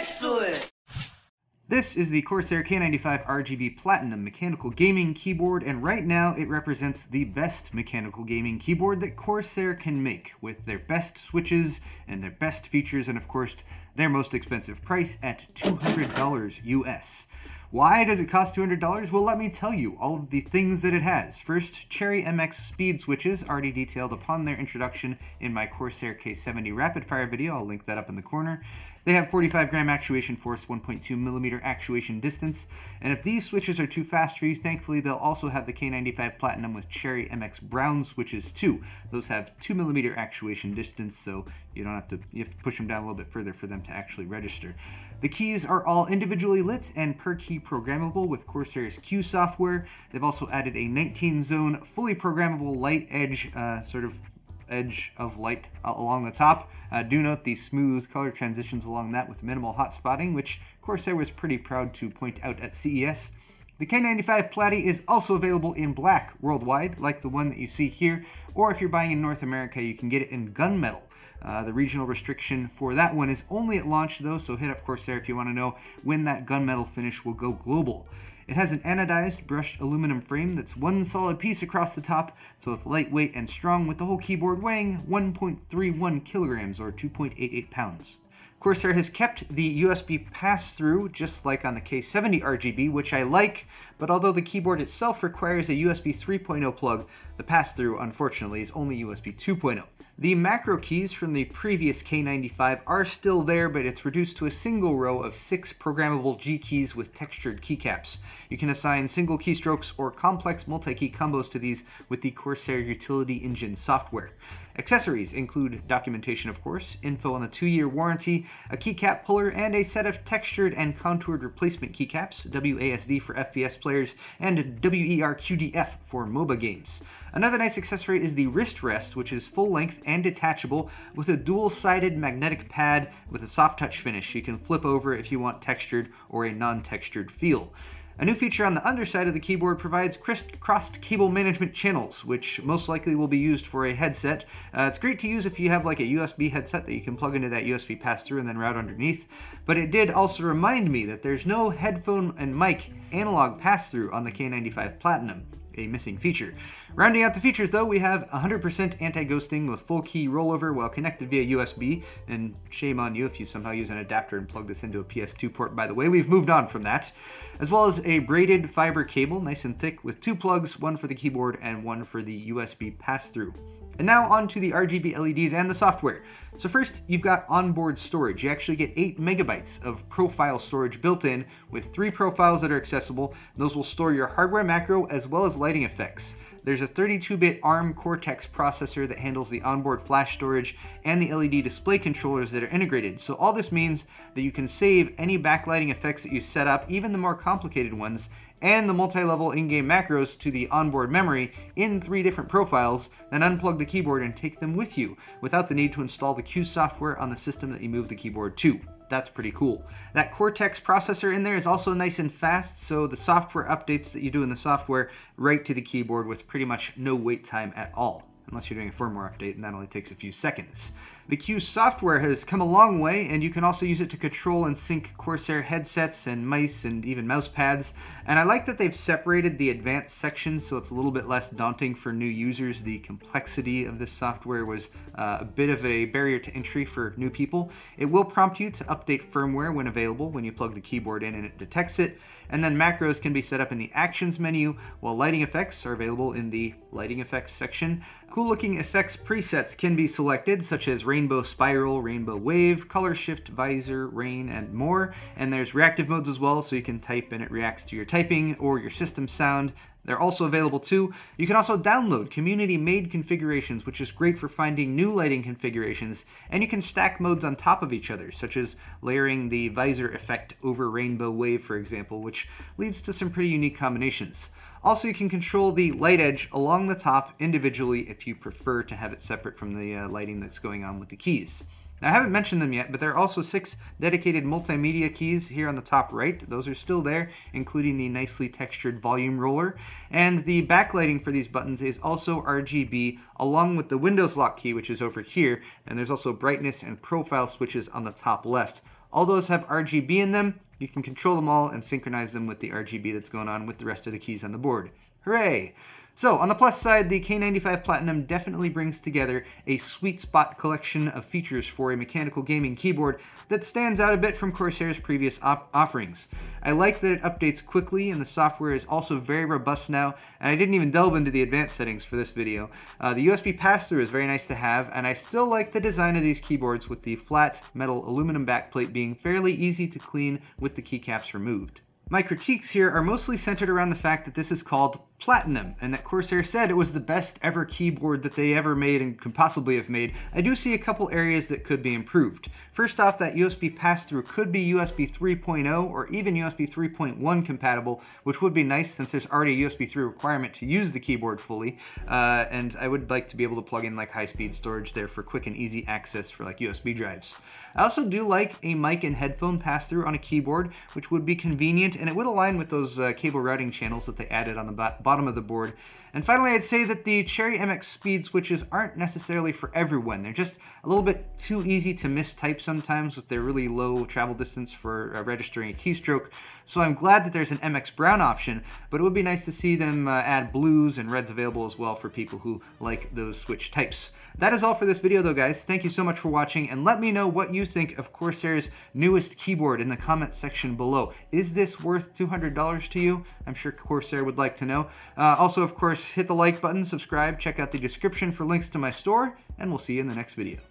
Excellent! This is the Corsair K95 RGB Platinum mechanical gaming keyboard, and right now it represents the best mechanical gaming keyboard that Corsair can make, with their best switches and their best features, and of course, their most expensive price at $200 US. Why does it cost $200? Well, let me tell you all of the things that it has. First, Cherry MX speed switches, already detailed upon their introduction in my Corsair K70 rapid fire video. I'll link that up in the corner. They have 45 gram actuation force, 1.2 millimeter actuation distance, and if these switches are too fast for you, thankfully they'll also have the K95 Platinum with Cherry MX Brown switches too. Those have 2 millimeter actuation distance, so you don't have to you have to push them down a little bit further for them to actually register. The keys are all individually lit and per key programmable with Corsair's CUE software. They've also added a 19 zone fully programmable light edge uh, sort of edge of light along the top. Uh, do note the smooth color transitions along that with minimal hot spotting, which Corsair was pretty proud to point out at CES. The K95 Platy is also available in black worldwide, like the one that you see here, or if you're buying in North America, you can get it in gunmetal. Uh, the regional restriction for that one is only at launch though, so hit up Corsair if you want to know when that gunmetal finish will go global. It has an anodized brushed aluminum frame that's one solid piece across the top, so it's lightweight and strong with the whole keyboard weighing 1.31 kilograms or 2.88 pounds. Corsair has kept the USB pass-through, just like on the K70 RGB, which I like, but although the keyboard itself requires a USB 3.0 plug, the pass-through, unfortunately, is only USB 2.0. The macro keys from the previous K95 are still there, but it's reduced to a single row of six programmable G keys with textured keycaps. You can assign single keystrokes or complex multi-key combos to these with the Corsair Utility Engine software. Accessories include documentation, of course, info on the two year warranty, a keycap puller, and a set of textured and contoured replacement keycaps WASD for FPS players and WERQDF for MOBA games. Another nice accessory is the wrist rest, which is full length and detachable with a dual sided magnetic pad with a soft touch finish. You can flip over if you want textured or a non textured feel. A new feature on the underside of the keyboard provides crossed cable management channels, which most likely will be used for a headset. Uh, it's great to use if you have like a USB headset that you can plug into that USB pass-through and then route underneath, but it did also remind me that there's no headphone and mic analog pass-through on the K95 Platinum a missing feature. Rounding out the features though, we have 100% anti-ghosting with full key rollover while connected via USB, and shame on you if you somehow use an adapter and plug this into a PS2 port by the way, we've moved on from that. As well as a braided fiber cable, nice and thick, with two plugs, one for the keyboard and one for the USB pass-through. And now on to the RGB LEDs and the software. So first, you've got onboard storage. You actually get 8 megabytes of profile storage built in with three profiles that are accessible. Those will store your hardware macro as well as lighting effects. There's a 32-bit ARM Cortex processor that handles the onboard flash storage and the LED display controllers that are integrated. So all this means that you can save any backlighting effects that you set up, even the more complicated ones, and the multi-level in-game macros to the onboard memory in three different profiles, then unplug the keyboard and take them with you without the need to install the CUE software on the system that you move the keyboard to. That's pretty cool. That Cortex processor in there is also nice and fast, so the software updates that you do in the software right to the keyboard with pretty much no wait time at all unless you're doing a firmware update, and that only takes a few seconds. The CUE software has come a long way, and you can also use it to control and sync Corsair headsets and mice and even mouse pads. And I like that they've separated the advanced sections so it's a little bit less daunting for new users. The complexity of this software was uh, a bit of a barrier to entry for new people. It will prompt you to update firmware when available when you plug the keyboard in and it detects it and then macros can be set up in the Actions menu, while lighting effects are available in the Lighting Effects section. Cool looking effects presets can be selected, such as Rainbow Spiral, Rainbow Wave, Color Shift, Visor, Rain, and more. And there's reactive modes as well, so you can type and it reacts to your typing or your system sound. They're also available too. You can also download community-made configurations, which is great for finding new lighting configurations, and you can stack modes on top of each other, such as layering the visor effect over Rainbow Wave, for example, which leads to some pretty unique combinations. Also, you can control the light edge along the top individually if you prefer to have it separate from the uh, lighting that's going on with the keys. Now, I haven't mentioned them yet, but there are also six dedicated multimedia keys here on the top right. Those are still there, including the nicely textured volume roller. And the backlighting for these buttons is also RGB, along with the Windows lock key, which is over here. And there's also brightness and profile switches on the top left All those have RGB in them. You can control them all and synchronize them with the RGB that's going on with the rest of the keys on the board. Hooray! So, on the plus side, the K95 Platinum definitely brings together a sweet spot collection of features for a mechanical gaming keyboard that stands out a bit from Corsair's previous op offerings. I like that it updates quickly and the software is also very robust now, and I didn't even delve into the advanced settings for this video. Uh, the USB pass-through is very nice to have, and I still like the design of these keyboards with the flat metal aluminum backplate being fairly easy to clean with the keycaps removed. My critiques here are mostly centered around the fact that this is called Platinum, and that Corsair said it was the best ever keyboard that they ever made and could possibly have made. I do see a couple areas that could be improved. First off, that USB pass-through could be USB 3.0 or even USB 3.1 compatible, which would be nice since there's already a USB 3 requirement to use the keyboard fully, uh, and I would like to be able to plug in like high-speed storage there for quick and easy access for like USB drives. I also do like a mic and headphone pass-through on a keyboard, which would be convenient and it would align with those uh, cable routing channels that they added on the bottom of the board. And finally, I'd say that the Cherry MX speed switches aren't necessarily for everyone. They're just a little bit too easy to mistype sometimes with their really low travel distance for uh, registering a keystroke. So I'm glad that there's an MX Brown option, but it would be nice to see them uh, add blues and reds available as well for people who like those switch types. That is all for this video though, guys. Thank you so much for watching, and let me know what you think of Corsair's newest keyboard in the comments section below. Is this worth $200 to you? I'm sure Corsair would like to know. Uh, also, of course, hit the like button, subscribe, check out the description for links to my store, and we'll see you in the next video.